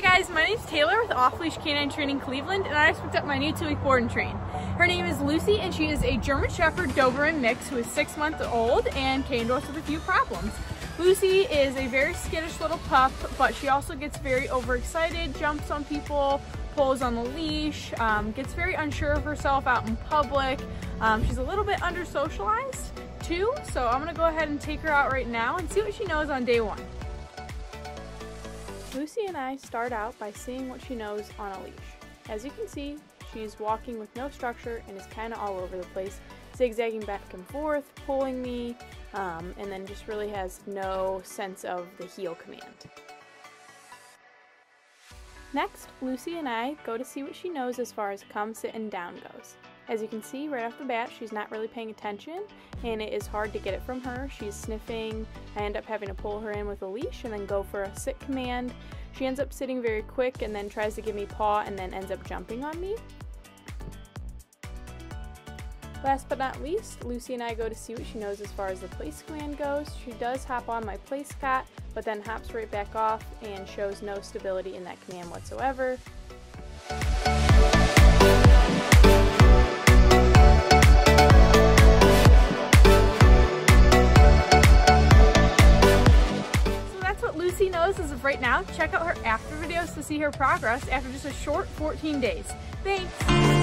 Hi guys, my name is Taylor with Off Leash Canine Training Cleveland and I just picked up my new two week board and train. Her name is Lucy and she is a German Shepherd Doberman mix who is six months old and came to us with a few problems. Lucy is a very skittish little pup, but she also gets very overexcited, jumps on people, pulls on the leash, um, gets very unsure of herself out in public. Um, she's a little bit under socialized too, so I'm gonna go ahead and take her out right now and see what she knows on day one. Lucy and I start out by seeing what she knows on a leash. As you can see, she's walking with no structure and is kind of all over the place, zigzagging back and forth, pulling me, um, and then just really has no sense of the heel command. Next, Lucy and I go to see what she knows as far as come, sit, and down goes. As you can see right off the bat, she's not really paying attention and it is hard to get it from her. She's sniffing. I end up having to pull her in with a leash and then go for a sit command. She ends up sitting very quick and then tries to give me paw and then ends up jumping on me. Last but not least, Lucy and I go to see what she knows as far as the place command goes. She does hop on my place cot, but then hops right back off and shows no stability in that command whatsoever. Now. Check out her after videos to see her progress after just a short 14 days. Thanks!